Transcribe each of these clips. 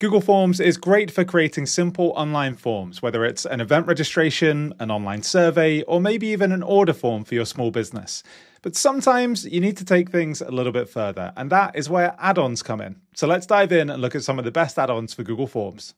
Google Forms is great for creating simple online forms, whether it's an event registration, an online survey, or maybe even an order form for your small business. But sometimes you need to take things a little bit further, and that is where add ons come in. So let's dive in and look at some of the best add ons for Google Forms.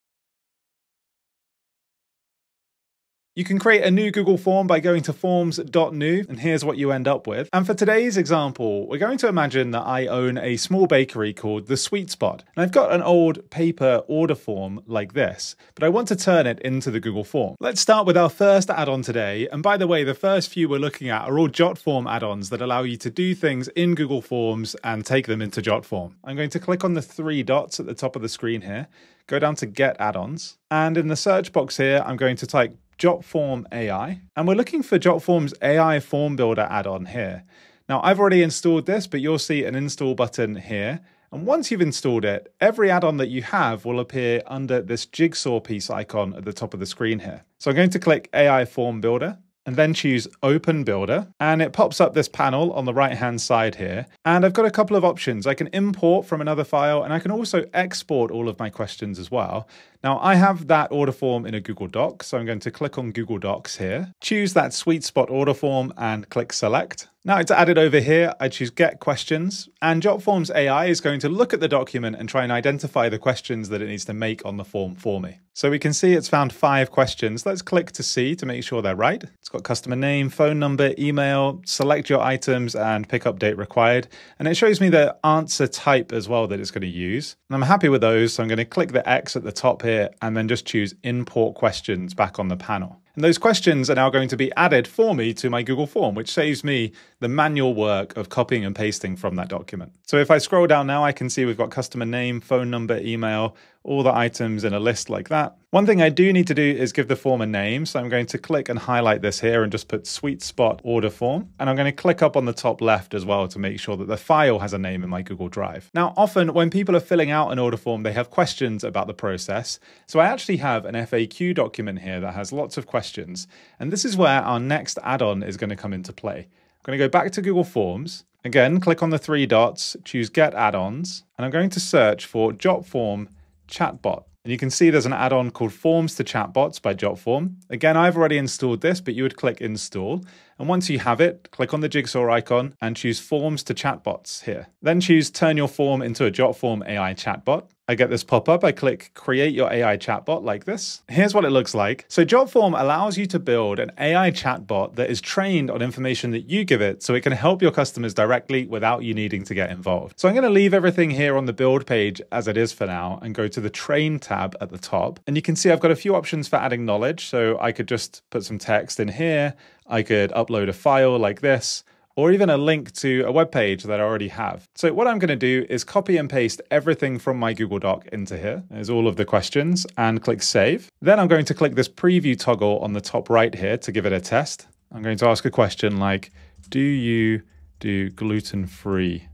You can create a new Google form by going to forms.new, and here's what you end up with. And for today's example, we're going to imagine that I own a small bakery called The Sweet Spot. And I've got an old paper order form like this, but I want to turn it into the Google form. Let's start with our first add-on today. And by the way, the first few we're looking at are all Jotform add-ons that allow you to do things in Google Forms and take them into Jotform. I'm going to click on the three dots at the top of the screen here, go down to Get Add-ons, and in the search box here, I'm going to type Jotform AI, and we're looking for Jotform's AI Form Builder add-on here. Now, I've already installed this, but you'll see an install button here. And once you've installed it, every add-on that you have will appear under this jigsaw piece icon at the top of the screen here. So I'm going to click AI Form Builder and then choose Open Builder. And it pops up this panel on the right hand side here. And I've got a couple of options. I can import from another file and I can also export all of my questions as well. Now I have that order form in a Google Doc, so I'm going to click on Google Docs here, choose that sweet spot order form and click select. Now to add it over here, I choose get questions and Jotforms AI is going to look at the document and try and identify the questions that it needs to make on the form for me. So we can see it's found five questions. Let's click to see to make sure they're right. It's got customer name, phone number, email, select your items and pickup date required. And it shows me the answer type as well that it's going to use. And I'm happy with those. So I'm going to click the X at the top here here and then just choose import questions back on the panel. And those questions are now going to be added for me to my Google form, which saves me the manual work of copying and pasting from that document. So if I scroll down now, I can see we've got customer name, phone number, email, all the items in a list like that. One thing I do need to do is give the form a name. So I'm going to click and highlight this here and just put sweet spot order form. And I'm going to click up on the top left as well to make sure that the file has a name in my Google Drive. Now, often when people are filling out an order form, they have questions about the process. So I actually have an FAQ document here that has lots of questions. And this is where our next add-on is going to come into play. I'm going to go back to Google Forms. Again, click on the three dots, choose Get Add-ons, and I'm going to search for Jotform Chatbot. And you can see there's an add-on called Forms to Chatbots by Jotform. Again, I've already installed this, but you would click Install. And once you have it, click on the jigsaw icon and choose Forms to Chatbots here. Then choose Turn your form into a Jotform AI chatbot. I get this pop up. I click create your AI chatbot like this. Here's what it looks like. So Jotform allows you to build an AI chatbot that is trained on information that you give it so it can help your customers directly without you needing to get involved. So I'm going to leave everything here on the build page as it is for now and go to the train tab at the top. And you can see I've got a few options for adding knowledge. So I could just put some text in here. I could upload a file like this or even a link to a web page that I already have. So what I'm going to do is copy and paste everything from my Google Doc into here. There's all of the questions and click save. Then I'm going to click this preview toggle on the top right here to give it a test. I'm going to ask a question like, do you do gluten-free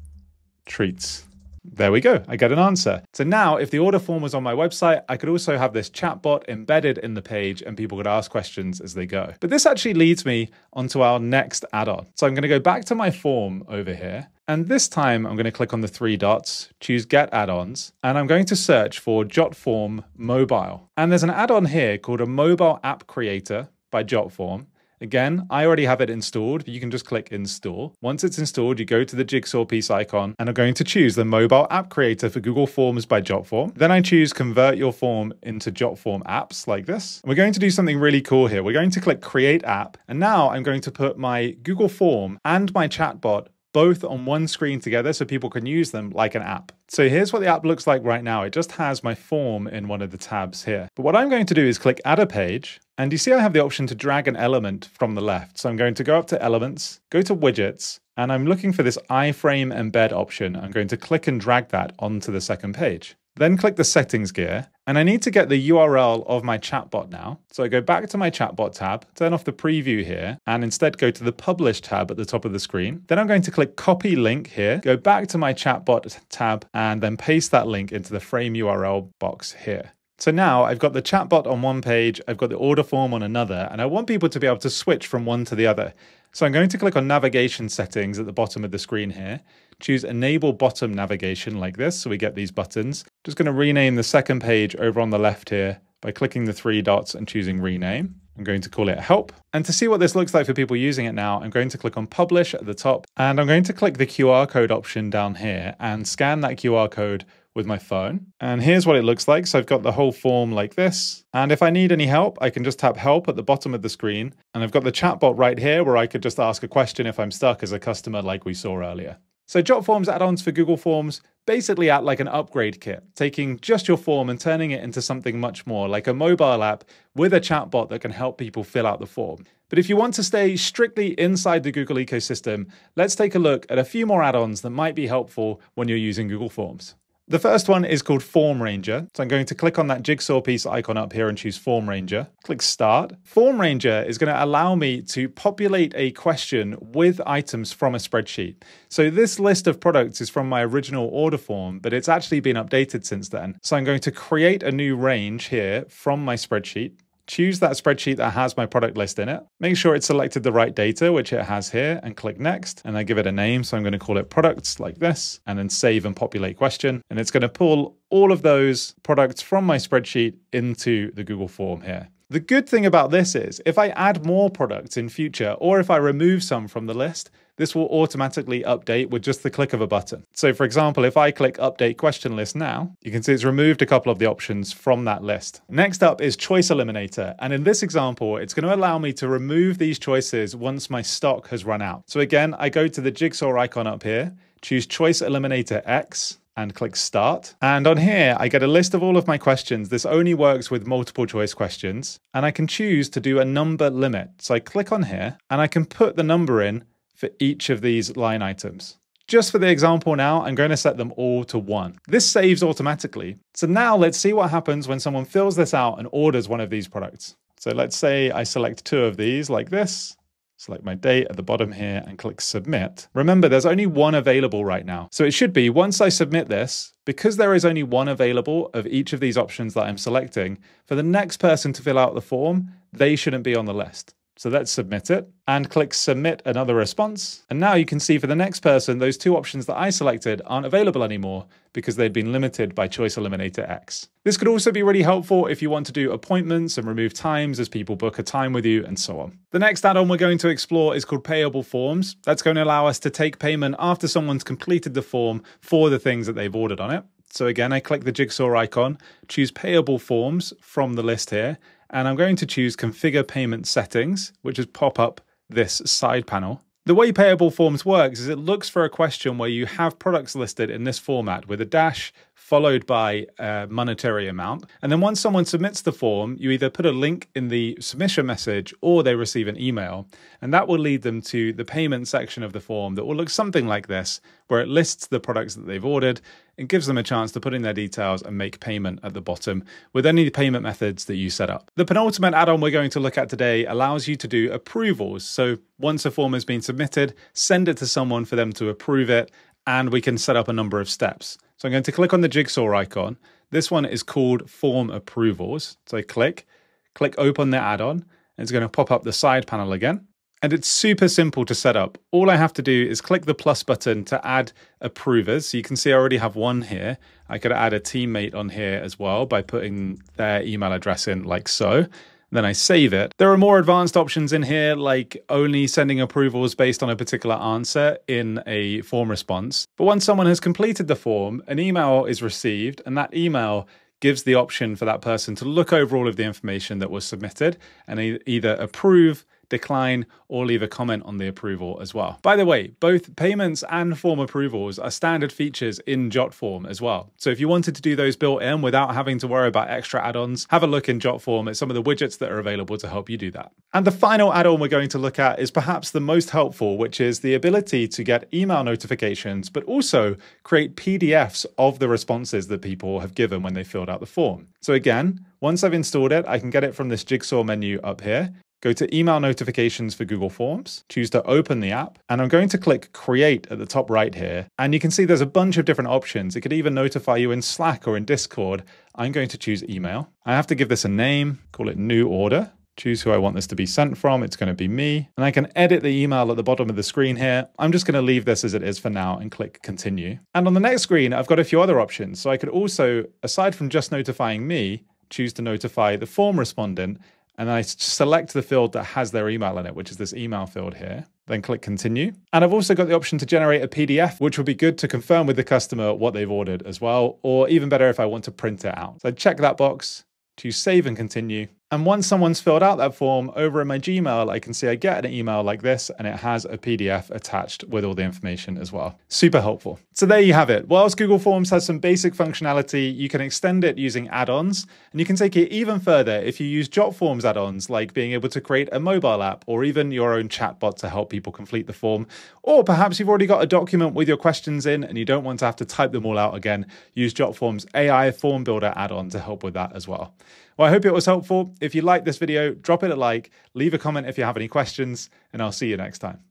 treats? There we go, I get an answer. So now if the order form was on my website, I could also have this chatbot embedded in the page and people could ask questions as they go. But this actually leads me onto our next add-on. So I'm gonna go back to my form over here and this time I'm going to click on the three dots, choose Get Add-ons, and I'm going to search for Jotform Mobile. And there's an add-on here called a Mobile App Creator by Jotform. Again, I already have it installed. but You can just click install. Once it's installed, you go to the jigsaw piece icon and I'm going to choose the mobile app creator for Google Forms by Jotform. Then I choose convert your form into Jotform apps like this. We're going to do something really cool here. We're going to click create app. And now I'm going to put my Google form and my chatbot both on one screen together so people can use them like an app. So here's what the app looks like right now. It just has my form in one of the tabs here. But what I'm going to do is click add a page and you see I have the option to drag an element from the left. So I'm going to go up to elements, go to widgets, and I'm looking for this iframe embed option. I'm going to click and drag that onto the second page. Then click the settings gear, and I need to get the URL of my chatbot now. So I go back to my chatbot tab, turn off the preview here, and instead go to the publish tab at the top of the screen. Then I'm going to click copy link here, go back to my chatbot tab, and then paste that link into the frame URL box here. So now I've got the chatbot on one page, I've got the order form on another, and I want people to be able to switch from one to the other. So I'm going to click on navigation settings at the bottom of the screen here, choose enable bottom navigation like this, so we get these buttons. Just going to rename the second page over on the left here by clicking the three dots and choosing rename. I'm going to call it help. And to see what this looks like for people using it now, I'm going to click on publish at the top and I'm going to click the QR code option down here and scan that QR code with my phone. And here's what it looks like. So I've got the whole form like this. And if I need any help, I can just tap help at the bottom of the screen. And I've got the chatbot right here where I could just ask a question if I'm stuck as a customer like we saw earlier. So Jotforms add-ons for Google Forms basically act like an upgrade kit, taking just your form and turning it into something much more, like a mobile app with a chatbot that can help people fill out the form. But if you want to stay strictly inside the Google ecosystem, let's take a look at a few more add-ons that might be helpful when you're using Google Forms. The first one is called Form Ranger. So I'm going to click on that jigsaw piece icon up here and choose Form Ranger. Click Start. Form Ranger is going to allow me to populate a question with items from a spreadsheet. So this list of products is from my original order form, but it's actually been updated since then. So I'm going to create a new range here from my spreadsheet choose that spreadsheet that has my product list in it. Make sure it's selected the right data, which it has here, and click next. And I give it a name. So I'm going to call it products like this, and then save and populate question. And it's going to pull all of those products from my spreadsheet into the Google form here. The good thing about this is if I add more products in future, or if I remove some from the list, this will automatically update with just the click of a button. So for example, if I click update question list now, you can see it's removed a couple of the options from that list. Next up is choice eliminator. And in this example, it's going to allow me to remove these choices once my stock has run out. So again, I go to the jigsaw icon up here, choose choice eliminator X, and click start. And on here, I get a list of all of my questions. This only works with multiple choice questions. And I can choose to do a number limit. So I click on here and I can put the number in for each of these line items. Just for the example now, I'm going to set them all to one. This saves automatically. So now let's see what happens when someone fills this out and orders one of these products. So let's say I select two of these like this select my date at the bottom here and click submit. Remember, there's only one available right now. So it should be once I submit this, because there is only one available of each of these options that I'm selecting, for the next person to fill out the form, they shouldn't be on the list. So let's submit it and click submit another response. And now you can see for the next person, those two options that I selected aren't available anymore because they've been limited by Choice Eliminator X. This could also be really helpful if you want to do appointments and remove times as people book a time with you and so on. The next add-on we're going to explore is called Payable Forms. That's going to allow us to take payment after someone's completed the form for the things that they've ordered on it. So again, I click the jigsaw icon, choose Payable Forms from the list here, and I'm going to choose configure payment settings, which is pop up this side panel. The way Payable Forms works is it looks for a question where you have products listed in this format with a dash followed by a monetary amount. And then once someone submits the form, you either put a link in the submission message or they receive an email. And that will lead them to the payment section of the form that will look something like this, where it lists the products that they've ordered and gives them a chance to put in their details and make payment at the bottom with any payment methods that you set up. The penultimate add-on we're going to look at today allows you to do approvals. So once a form has been submitted, send it to someone for them to approve it, and we can set up a number of steps. So I'm going to click on the jigsaw icon. This one is called Form Approvals. So I click, click Open the add-on, and it's going to pop up the side panel again. And it's super simple to set up. All I have to do is click the plus button to add approvers. So you can see I already have one here. I could add a teammate on here as well by putting their email address in like so then I save it. There are more advanced options in here, like only sending approvals based on a particular answer in a form response. But once someone has completed the form, an email is received, and that email gives the option for that person to look over all of the information that was submitted and either approve, decline, or leave a comment on the approval as well. By the way, both payments and form approvals are standard features in JotForm as well. So if you wanted to do those built in without having to worry about extra add-ons, have a look in JotForm at some of the widgets that are available to help you do that. And the final add-on we're going to look at is perhaps the most helpful, which is the ability to get email notifications, but also create PDFs of the responses that people have given when they filled out the form. So again, once I've installed it, I can get it from this jigsaw menu up here. Go to email notifications for Google Forms, choose to open the app, and I'm going to click create at the top right here. And you can see there's a bunch of different options. It could even notify you in Slack or in Discord. I'm going to choose email. I have to give this a name, call it new order. choose who I want this to be sent from. It's going to be me. And I can edit the email at the bottom of the screen here. I'm just going to leave this as it is for now and click continue. And on the next screen, I've got a few other options. So I could also, aside from just notifying me, choose to notify the form respondent and I select the field that has their email in it, which is this email field here. Then click continue. And I've also got the option to generate a PDF, which would be good to confirm with the customer what they've ordered as well, or even better if I want to print it out. So I check that box to save and continue. And once someone's filled out that form over in my Gmail, I can see I get an email like this and it has a PDF attached with all the information as well. Super helpful. So there you have it. Whilst Google Forms has some basic functionality, you can extend it using add-ons and you can take it even further if you use Jotforms add-ons like being able to create a mobile app or even your own chatbot to help people complete the form. Or perhaps you've already got a document with your questions in and you don't want to have to type them all out again. Use Jotforms AI Form Builder add-on to help with that as well. Well, I hope it was helpful. If you liked this video, drop it a like, leave a comment if you have any questions, and I'll see you next time.